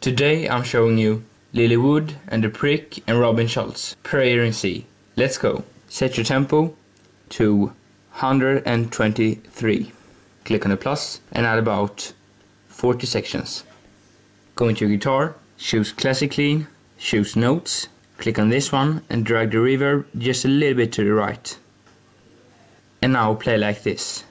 Today I'm showing you Lilly Wood and the Prick and Robin Schulz, Prayer in C. Let's go. Set your tempo to 123. Click on the plus and add about 40 sections. Go into your guitar, choose Classic Clean, choose Notes, click on this one and drag the reverb just a little bit to the right. And now play like this.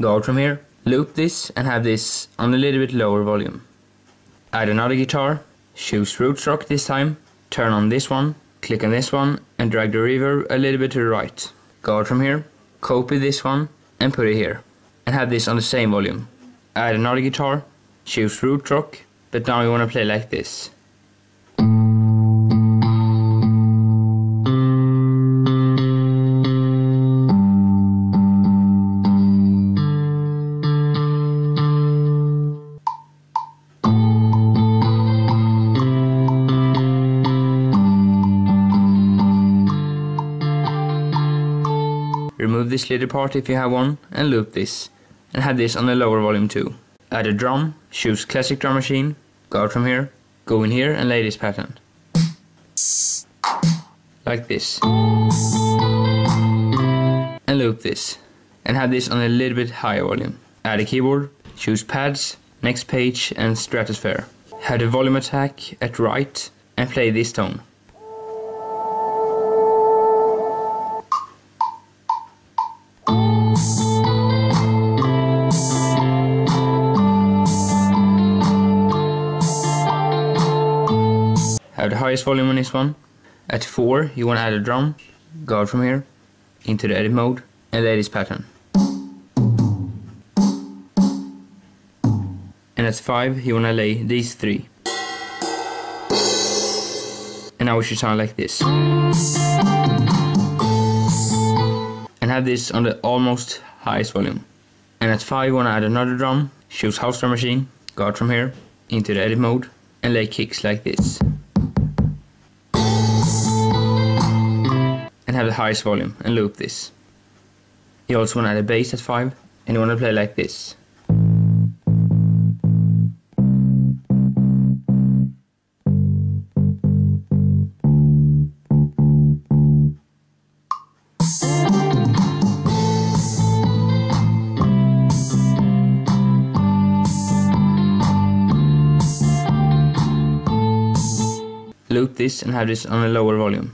Go out from here, loop this and have this on a little bit lower volume. Add another guitar, choose Roots Rock this time, turn on this one, click on this one and drag the reverb a little bit to the right. Go out from here, copy this one and put it here. And have this on the same volume. Add another guitar, choose Roots Rock, but now we want to play like this. Remove this little part if you have one and loop this and have this on a lower volume too. Add a drum, choose classic drum machine, go out from here, go in here and lay this pattern. Like this. And loop this. And have this on a little bit higher volume. Add a keyboard, choose pads, next page and stratosphere. Have the volume attack at right and play this tone. Have the highest volume on this one. At 4 you want to add a drum, go out from here, into the edit mode and lay this pattern. And at 5 you want to lay these three. And now it should sound like this. And have this on the almost highest volume. And at 5 you want to add another drum, choose house drum machine, go out from here, into the edit mode and lay kicks like this. And have the highest volume and loop this. You also want to add a bass at 5 and you want to play like this. Loop this and have this on a lower volume.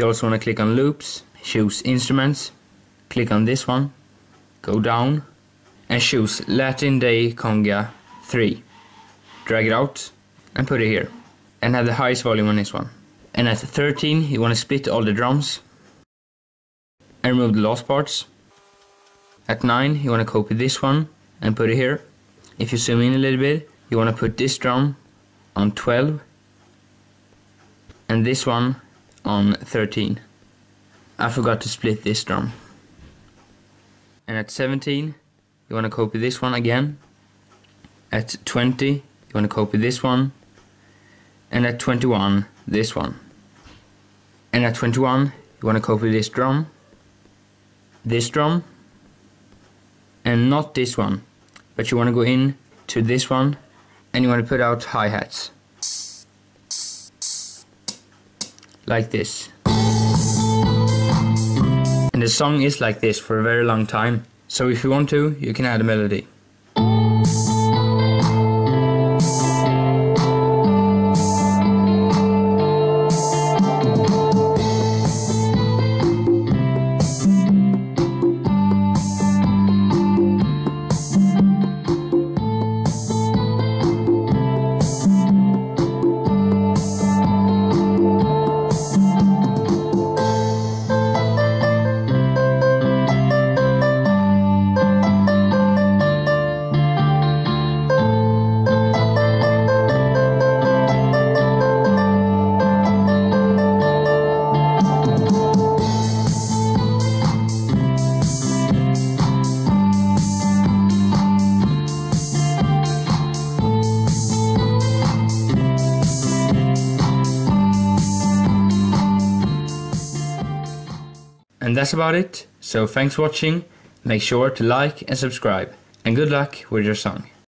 You also want to click on loops, choose instruments, click on this one, go down and choose Latin Day Conga 3. Drag it out and put it here and have the highest volume on this one. And at 13 you want to split all the drums and remove the last parts. At 9 you want to copy this one and put it here. If you zoom in a little bit you want to put this drum on 12 and this one on 13. I forgot to split this drum. And at 17, you want to copy this one again. At 20, you want to copy this one. And at 21, this one. And at 21, you want to copy this drum, this drum, and not this one, but you want to go in to this one, and you want to put out hi-hats. Like this. And the song is like this for a very long time. So if you want to, you can add a melody. And that's about it. So thanks for watching. Make sure to like and subscribe. And good luck with your song.